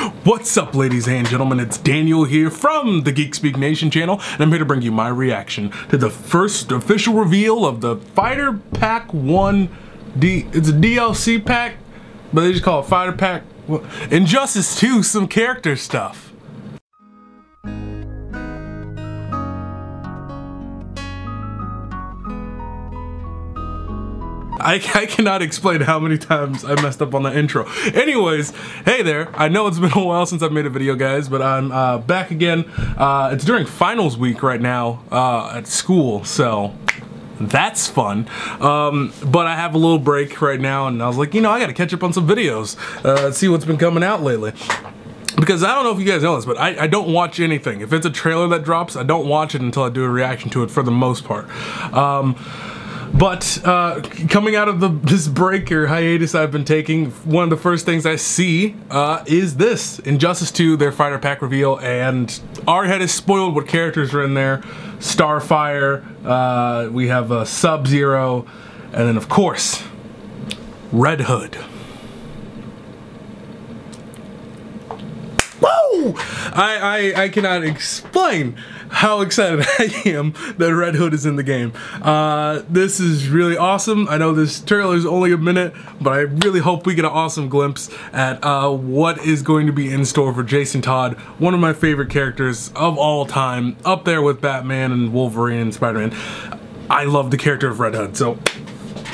What's up ladies and gentlemen, it's Daniel here from the Geek Speak Nation channel and I'm here to bring you my reaction to the first official reveal of the Fighter Pack 1 D, it's a DLC pack, but they just call it Fighter Pack Injustice 2, some character stuff. I, I, cannot explain how many times I messed up on the intro. Anyways, hey there. I know it's been a while since I've made a video, guys, but I'm uh, back again. Uh, it's during finals week right now uh, at school, so that's fun. Um, but I have a little break right now, and I was like, you know, I gotta catch up on some videos, uh, see what's been coming out lately because I don't know if you guys know this, but I, I, don't watch anything. If it's a trailer that drops, I don't watch it until I do a reaction to it for the most part. Um, but uh, coming out of the this break or hiatus I've been taking, one of the first things I see uh, is this Injustice 2, their fighter pack reveal, and our head is spoiled what characters are in there. Starfire, uh, we have uh, Sub-Zero, and then of course, Red Hood. I, I, I cannot explain how excited I am that Red Hood is in the game. Uh, this is really awesome. I know this trailer is only a minute, but I really hope we get an awesome glimpse at uh, what is going to be in store for Jason Todd, one of my favorite characters of all time, up there with Batman and Wolverine and Spider-Man. I love the character of Red Hood, so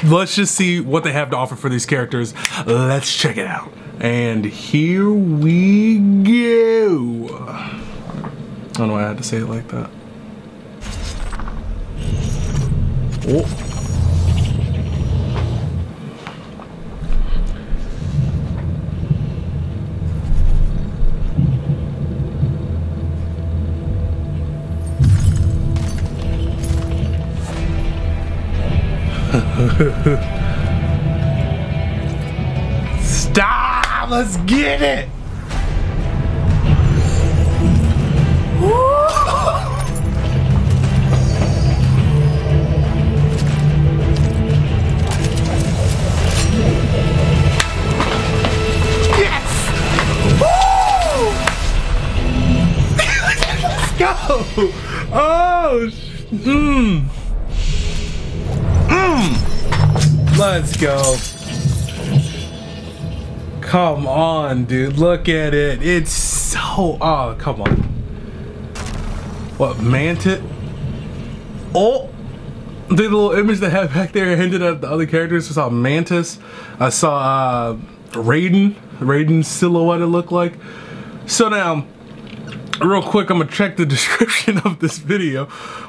let's just see what they have to offer for these characters. Let's check it out. And here we go. I don't know why I had to say it like that. Oh. Stop! Let's get it! Yes. Let's go. Oh, mmm. Mmm. Let's go. Come on, dude. Look at it. It's so. Oh, come on. What, Mantis? Oh! The little image they had back there hinted at the other characters. I saw Mantis. I saw uh, Raiden. Raiden's silhouette it looked like. So now, real quick, I'm gonna check the description of this video,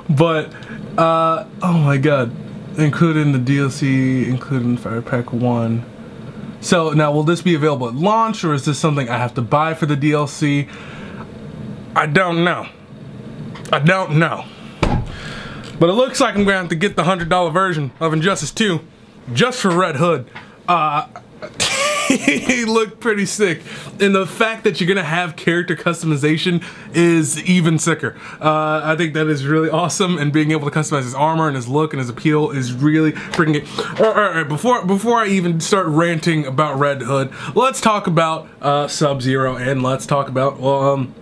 but uh, oh my god, including the DLC, including Fighter Pack 1. So now, will this be available at launch, or is this something I have to buy for the DLC? I don't know. I don't know. But it looks like I'm gonna have to get the $100 version of Injustice 2 just for Red Hood. Uh, he looked pretty sick. And the fact that you're gonna have character customization is even sicker. Uh, I think that is really awesome and being able to customize his armor and his look and his appeal is really freaking it. All right, all right, before, before I even start ranting about Red Hood, let's talk about uh, Sub-Zero and let's talk about, um,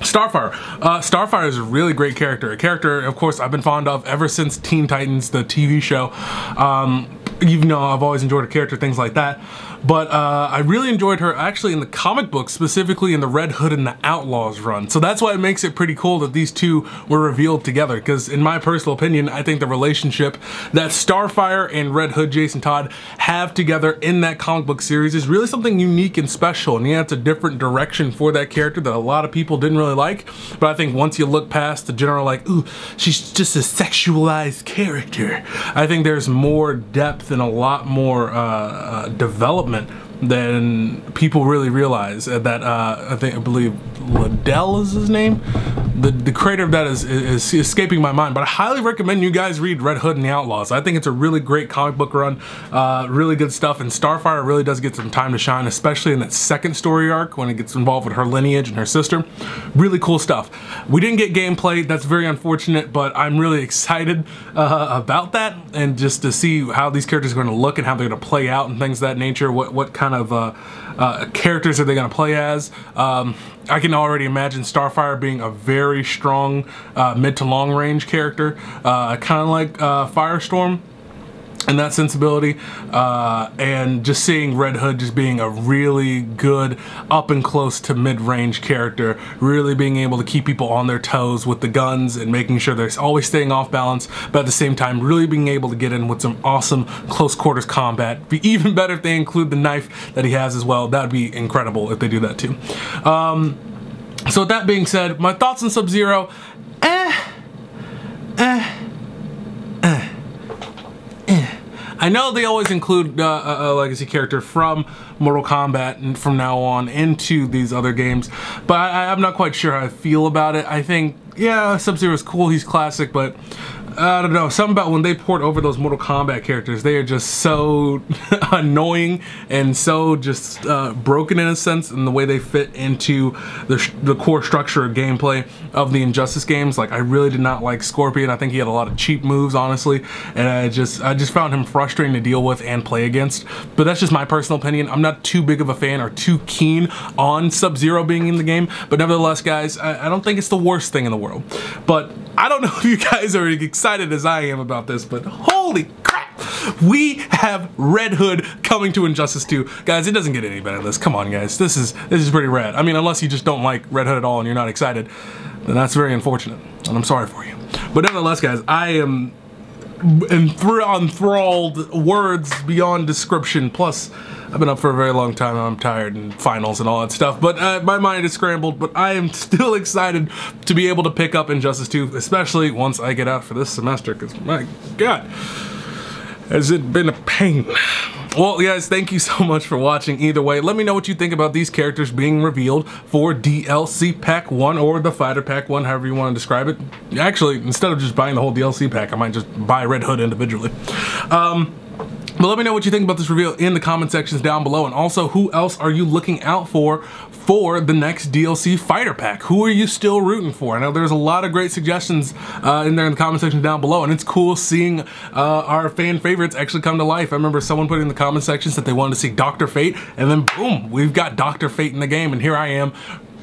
Starfire. Uh, Starfire is a really great character. A character, of course, I've been fond of ever since Teen Titans, the TV show. Um, even though I've always enjoyed her character, things like that. But uh, I really enjoyed her actually in the comic book, specifically in the Red Hood and the Outlaws run. So that's why it makes it pretty cool that these two were revealed together. Because in my personal opinion, I think the relationship that Starfire and Red Hood Jason Todd have together in that comic book series is really something unique and special. And yeah, it's a different direction for that character that a lot of people didn't really like. But I think once you look past the general like, ooh, she's just a sexualized character, I think there's more depth and a lot more uh, uh, development development than people really realize. That uh, I think I believe Lobdell is his name. The, the creator of that is, is, escaping my mind, but I highly recommend you guys read Red Hood and the Outlaws. I think it's a really great comic book run, uh, really good stuff, and Starfire really does get some time to shine, especially in that second story arc when it gets involved with her lineage and her sister. Really cool stuff. We didn't get gameplay, that's very unfortunate, but I'm really excited uh, about that and just to see how these characters are going to look and how they're going to play out and things of that nature. What, what kind of uh, uh, characters are they going to play as? Um, I can already imagine Starfire being a very strong uh, mid to long range character, uh, kind of like uh, Firestorm and that sensibility uh, and just seeing Red Hood just being a really good up and close to mid-range character really being able to keep people on their toes with the guns and making sure they're always staying off balance but at the same time really being able to get in with some awesome close quarters combat. Be even better if they include the knife that he has as well. That would be incredible if they do that too. Um, so with that being said my thoughts on Sub-Zero eh eh I know they always include uh, a, a, legacy character from Mortal Kombat and from now on into these other games, but I, I'm not quite sure how I feel about it. I think, yeah, Sub-Zero is cool, he's classic, but I don't know, something about when they port over those Mortal Kombat characters, they are just so annoying and so just uh, broken in a sense in the way they fit into the, the core structure of gameplay of the Injustice games. Like I really did not like Scorpion. I think he had a lot of cheap moves, honestly, and I just I just found him frustrating to deal with and play against. But that's just my personal opinion. I'm not too big of a fan or too keen on Sub-Zero being in the game, but nevertheless, guys, I, I don't think it's the worst thing in the world. But I don't know if you guys are as excited as I am about this, but holy crap! We have Red Hood coming to Injustice 2. Guys, it doesn't get any better than this. Come on, guys. This is this is pretty rad. I mean, unless you just don't like Red Hood at all and you're not excited, then that's very unfortunate. And I'm sorry for you. But nevertheless, guys, I am enthralled words beyond description. Plus, I've been up for a very long time. I'm tired and finals and all that stuff. But uh, my mind is scrambled. But I am still excited to be able to pick up Injustice 2, especially once I get out for this semester. Because my God, has it been a pain. Well, guys, thank you so much for watching. Either way, let me know what you think about these characters being revealed for DLC Pack 1 or the Fighter Pack 1, however you want to describe it. Actually, instead of just buying the whole DLC pack, I might just buy Red Hood individually. Um, but let me know what you think about this reveal in the comment sections down below. And also, who else are you looking out for for the next DLC fighter pack? Who are you still rooting for? I know there's a lot of great suggestions uh, in there in the comment section down below. And it's cool seeing uh, our fan favorites actually come to life. I remember someone put in the comment sections that they wanted to see Dr. Fate. And then boom, we've got Dr. Fate in the game. And here I am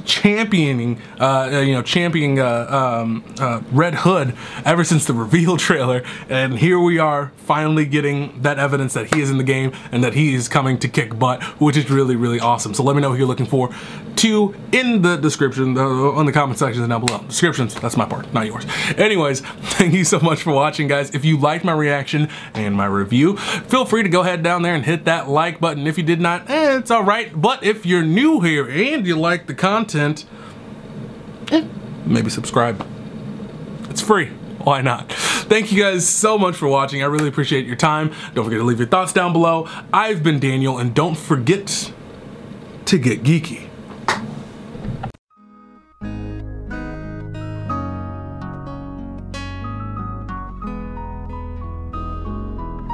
championing, uh, uh, you know, championing uh, um, uh, Red Hood ever since the reveal trailer, and here we are finally getting that evidence that he is in the game and that he is coming to kick butt, which is really, really awesome. So let me know who you're looking for to in the description, on the comment section down below. Descriptions, that's my part, not yours. Anyways, thank you so much for watching, guys. If you liked my reaction and my review, feel free to go ahead down there and hit that like button. If you did not, eh, it's all right. But if you're new here and you like the content, content, eh, maybe subscribe. It's free. Why not? Thank you guys so much for watching. I really appreciate your time. Don't forget to leave your thoughts down below. I've been Daniel, and don't forget to get geeky.